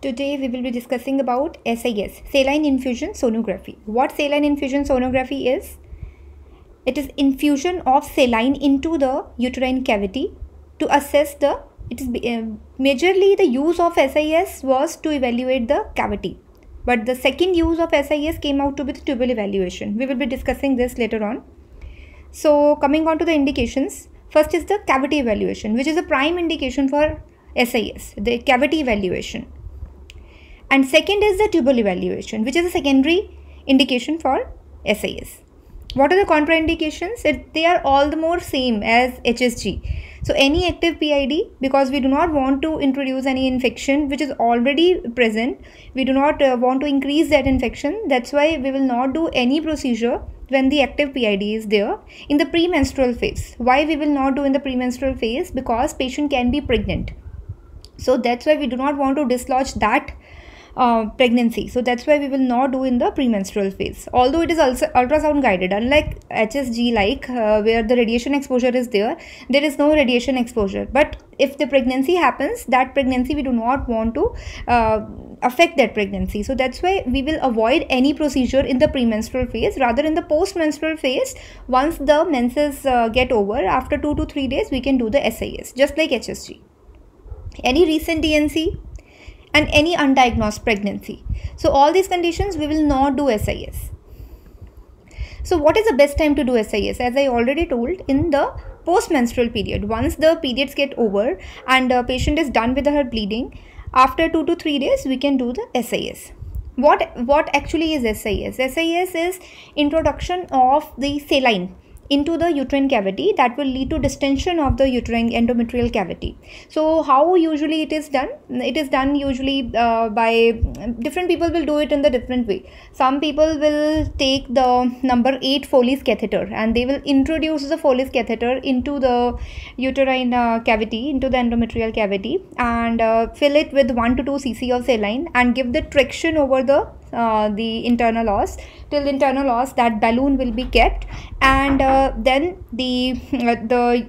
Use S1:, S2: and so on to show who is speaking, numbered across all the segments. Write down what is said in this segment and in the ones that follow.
S1: Today we will be discussing about SIS, saline infusion sonography. What saline infusion sonography is? It is infusion of saline into the uterine cavity to assess the it is uh, majorly the use of SIS was to evaluate the cavity. But the second use of SIS came out to be the tubal evaluation. We will be discussing this later on. So coming on to the indications, first is the cavity evaluation, which is a prime indication for SIS, the cavity evaluation. And second is the tubal evaluation, which is a secondary indication for SIS. What are the contraindications? It, they are all the more same as HSG. So any active PID, because we do not want to introduce any infection which is already present, we do not uh, want to increase that infection. That's why we will not do any procedure when the active PID is there in the premenstrual phase. Why we will not do in the premenstrual phase? Because patient can be pregnant. So that's why we do not want to dislodge that uh, pregnancy. So that's why we will not do in the premenstrual phase. Although it is also ultrasound guided, unlike HSG like uh, where the radiation exposure is there, there is no radiation exposure. But if the pregnancy happens, that pregnancy we do not want to uh, affect that pregnancy. So that's why we will avoid any procedure in the premenstrual phase. Rather in the postmenstrual phase, once the menses uh, get over, after 2 to 3 days, we can do the SIS, just like HSG. Any recent DNC, and any undiagnosed pregnancy. So all these conditions we will not do SIS. So what is the best time to do SIS? As I already told in the post-menstrual period. Once the periods get over and the patient is done with her bleeding, after 2 to 3 days we can do the SIS. What, what actually is SIS? SIS is introduction of the saline into the uterine cavity that will lead to distension of the uterine endometrial cavity. So how usually it is done? It is done usually uh, by different people will do it in the different way. Some people will take the number 8 Foley's catheter and they will introduce the Foley's catheter into the uterine uh, cavity into the endometrial cavity and uh, fill it with 1 to 2 cc of saline and give the traction over the uh, the internal os. Till the internal os that balloon will be kept. And uh, then the uh, the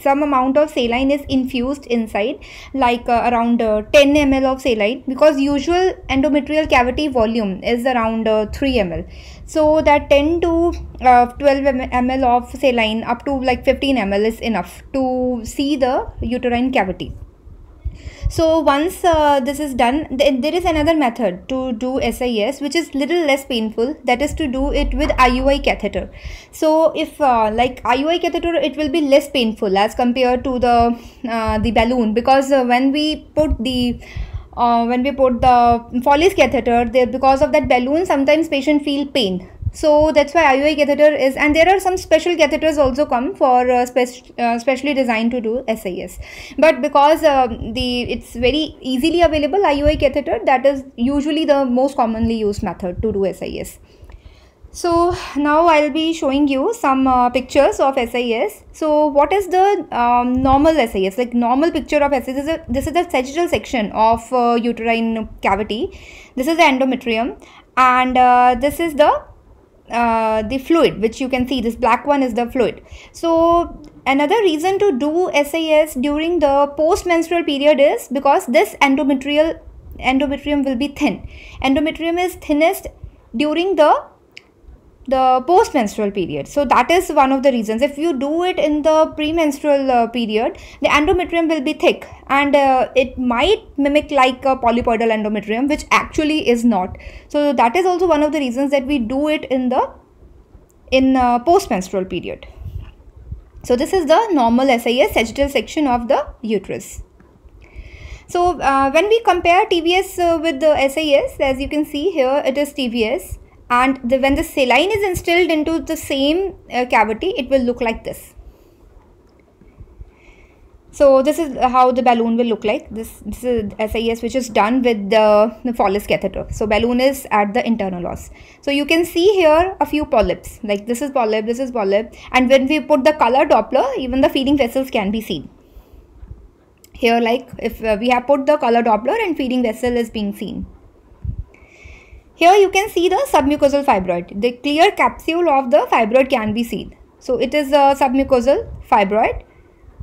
S1: some amount of saline is infused inside like uh, around uh, 10 ml of saline because usual endometrial cavity volume is around 3 ml so that 10 to 12 ml of saline up to like 15 ml is enough to see the uterine cavity so once uh, this is done th there is another method to do SIS which is little less painful that is to do it with IUI catheter. So if uh, like IUI catheter it will be less painful as compared to the uh, the balloon because uh, when we put the uh, when we put the Foley's catheter there because of that balloon sometimes patient feel pain so that's why IUI catheter is and there are some special catheters also come for uh, spe- uh, specially designed to do SIS but because uh, the it's very easily available IUI catheter that is usually the most commonly used method to do SIS so now I'll be showing you some uh, pictures of SIS. So what is the um, normal SIS? Like normal picture of SIS, this is, a, this is the sagittal section of uh, uterine cavity. This is the endometrium and uh, this is the uh, the fluid which you can see this black one is the fluid. So another reason to do SIS during the post-menstrual period is because this endometrial endometrium will be thin. Endometrium is thinnest during the the post-menstrual period. So that is one of the reasons. If you do it in the premenstrual uh, period the endometrium will be thick and uh, it might mimic like a polypoidal endometrium which actually is not. So that is also one of the reasons that we do it in the in uh, post-menstrual period. So this is the normal SIS sagittal section of the uterus. So uh, when we compare TVS uh, with the SIS as you can see here it is TVS and the, when the saline is instilled into the same uh, cavity it will look like this. So this is how the balloon will look like. This, this is SIS which is done with the, the Foley's catheter. So balloon is at the internal os. So you can see here a few polyps. Like this is polyp this is polyp. And when we put the color Doppler even the feeding vessels can be seen. Here like if uh, we have put the color Doppler and feeding vessel is being seen here you can see the submucosal fibroid. The clear capsule of the fibroid can be seen. So it is a submucosal fibroid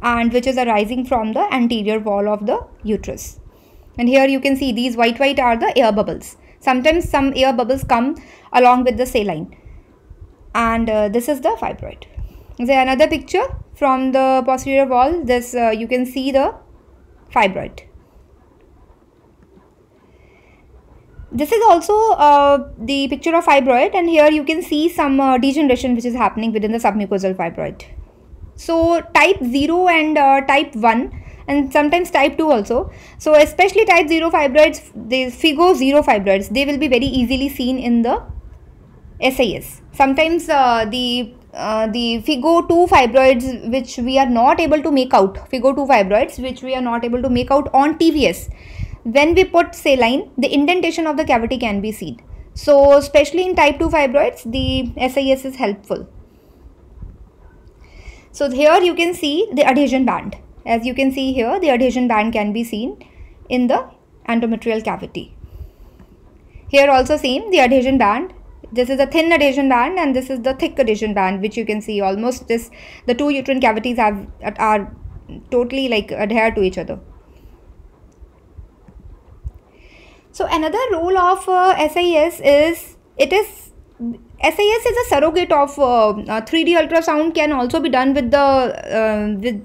S1: and which is arising from the anterior wall of the uterus. and here you can see these white white are the air bubbles sometimes some air bubbles come along with the saline and uh, this is the fibroid there another picture from the posterior wall this uh, you can see the fibroid this is also uh, the picture of fibroid and here you can see some uh, degeneration which is happening within the submucosal fibroid. So type 0 and uh, type 1 and sometimes type 2 also. So especially type 0 fibroids the FIGO 0 fibroids they will be very easily seen in the SIS sometimes uh, the uh, the FIGO 2 fibroids which we are not able to make out, FIGO 2 fibroids which we are not able to make out on TVS when we put saline, the indentation of the cavity can be seen. So, especially in type 2 fibroids, the SIS is helpful. So, here you can see the adhesion band. As you can see here, the adhesion band can be seen in the endometrial cavity. Here also same, the adhesion band. This is a thin adhesion band and this is the thick adhesion band which you can see almost this, the two uterine cavities have are totally like adhere to each other. So another role of uh, SIS is it is SIS is a surrogate of uh, 3D uh, ultrasound can also be done with the uh, with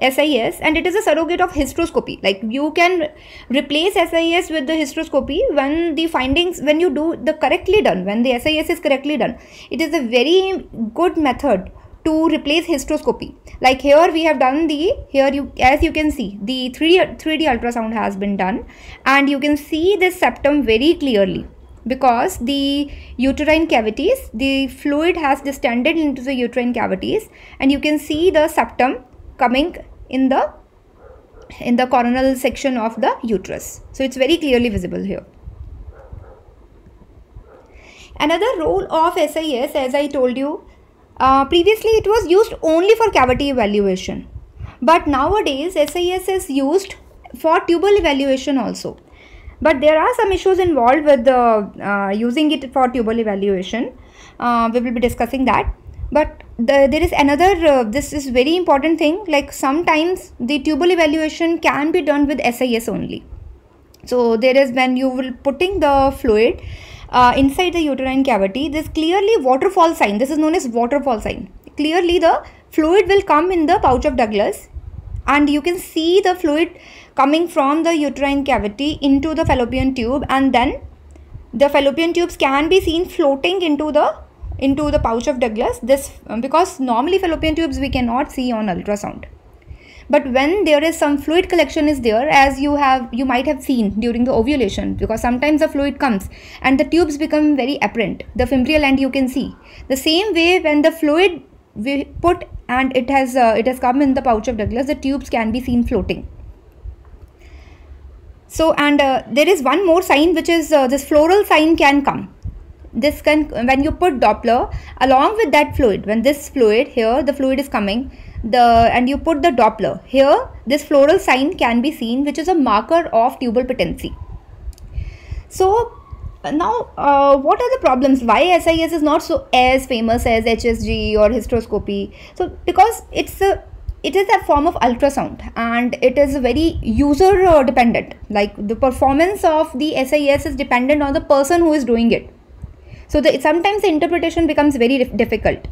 S1: SIS and it is a surrogate of hysteroscopy. Like you can replace SIS with the hysteroscopy when the findings when you do the correctly done when the SIS is correctly done. It is a very good method to replace hysteroscopy. Like here we have done the here you as you can see the 3D 3D ultrasound has been done. And you can see this septum very clearly because the uterine cavities the fluid has distended into the uterine cavities. And you can see the septum coming in the in the coronal section of the uterus. So it's very clearly visible here. Another role of SIS as I told you uh, previously, it was used only for cavity evaluation, but nowadays SIS is used for tubal evaluation also. But there are some issues involved with the, uh, using it for tubal evaluation. Uh, we will be discussing that. But the, there is another, uh, this is very important thing, like sometimes the tubal evaluation can be done with SIS only. So there is when you will putting the fluid uh, inside the uterine cavity, this clearly waterfall sign. This is known as waterfall sign. Clearly the fluid will come in the pouch of Douglas and you can see the fluid coming from the uterine cavity into the fallopian tube and then the fallopian tubes can be seen floating into the into the pouch of Douglas this because normally fallopian tubes we cannot see on ultrasound but when there is some fluid collection is there as you have you might have seen during the ovulation because sometimes the fluid comes and the tubes become very apparent the fimbrial end you can see. The same way when the fluid we put and it has uh, it has come in the pouch of Douglas the tubes can be seen floating. So and uh, there is one more sign which is uh, this floral sign can come. This can when you put Doppler along with that fluid when this fluid here the fluid is coming the and you put the Doppler. Here this floral sign can be seen which is a marker of tubal patency. So now uh, what are the problems? Why SIS is not so as famous as HSG or hysteroscopy? So because it's a it is a form of ultrasound and it is very user uh, dependent. Like the performance of the SIS is dependent on the person who is doing it. So the, sometimes the interpretation becomes very difficult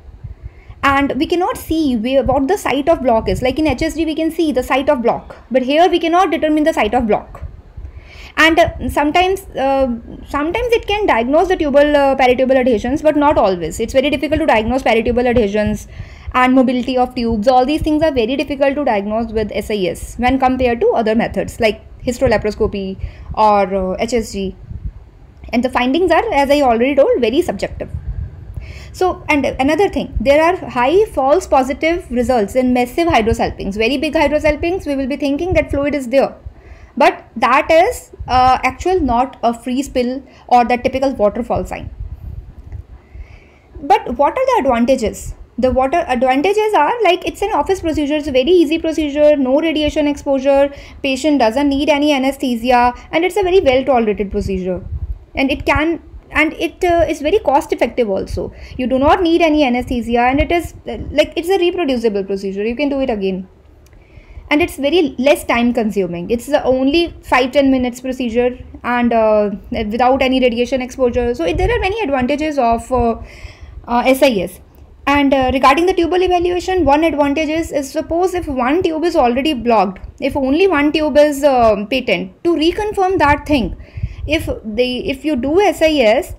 S1: and we cannot see where, what the site of block is. Like in HSG we can see the site of block. But here we cannot determine the site of block. And uh, sometimes uh, sometimes it can diagnose the tubal uh, adhesions but not always. It's very difficult to diagnose peritubal adhesions and mobility of tubes. All these things are very difficult to diagnose with SIS when compared to other methods like hysterolaparoscopy or HSG uh, and the findings are as I already told very subjective so, and another thing, there are high false positive results in massive hydrosalpinx. Very big hydrosalpinx, we will be thinking that fluid is there. But that is uh, actual not a free spill or the typical waterfall sign. But what are the advantages? The water advantages are like it's an office procedure, it's a very easy procedure, no radiation exposure, patient doesn't need any anesthesia, and it's a very well tolerated procedure. And it can and it uh, is very cost effective also. You do not need any anesthesia and it is uh, like it's a reproducible procedure. You can do it again. And it's very less time consuming. It's the only 5 10 minutes procedure and uh, without any radiation exposure. So it, there are many advantages of uh, uh, SIS and uh, regarding the tubal evaluation one advantage is, is suppose if one tube is already blocked if only one tube is uh, patent to reconfirm that thing if they if you do SIS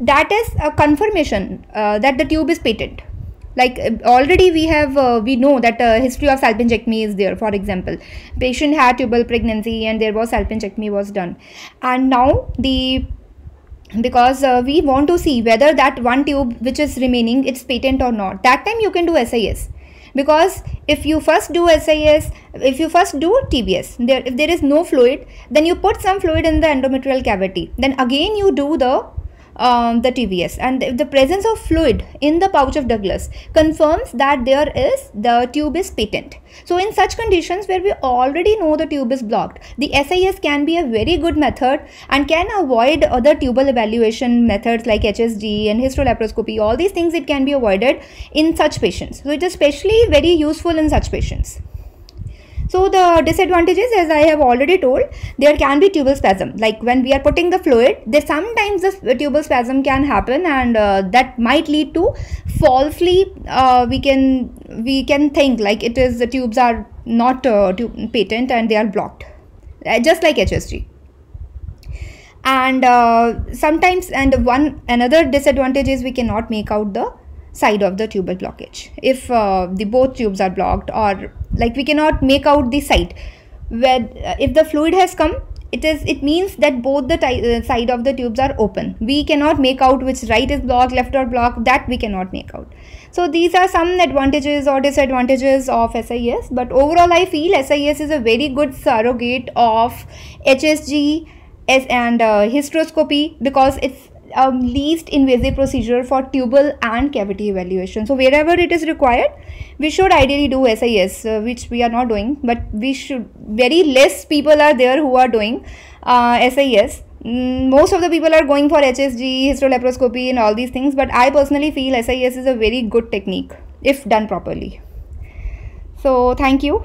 S1: that is a confirmation uh, that the tube is patent. Like uh, already we have uh, we know that a history of salpingectomy is there for example. Patient had tubal pregnancy and there was salpingectomy was done. And now the because uh, we want to see whether that one tube which is remaining it's patent or not. That time you can do SIS because if you first do SIS if you first do TVS there if there is no fluid then you put some fluid in the endometrial cavity. Then again you do the um, the TVS and the presence of fluid in the pouch of Douglas confirms that there is the tube is patent. So in such conditions where we already know the tube is blocked, the SIS can be a very good method and can avoid other tubal evaluation methods like HSG and histolaparoscopy. All these things it can be avoided in such patients. So it is especially very useful in such patients. So the disadvantages as I have already told, there can be tubal spasm. Like when we are putting the fluid, there sometimes the tubal spasm can happen and uh, that might lead to falsely uh, we can we can think like it is the tubes are not uh, patent and they are blocked. Uh, just like HSG and uh, sometimes and one another disadvantage is we cannot make out the side of the tubal blockage if uh, the both tubes are blocked or like we cannot make out the site. Where if the fluid has come it is it means that both the uh, side of the tubes are open. We cannot make out which right is blocked left or blocked that we cannot make out. So these are some advantages or disadvantages of SIS but overall I feel SIS is a very good surrogate of HSG and uh, hysteroscopy because it's um, least invasive procedure for tubal and cavity evaluation. So wherever it is required, we should ideally do SIS, uh, which we are not doing, but we should, very less people are there who are doing uh, SIS. Mm, most of the people are going for HSG, histolaparoscopy and all these things, but I personally feel SIS is a very good technique if done properly. So thank you.